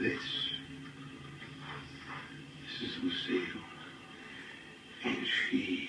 this. This is Lucille. And she